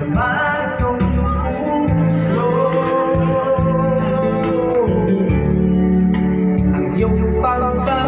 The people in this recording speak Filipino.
Ang iyong pagpapalala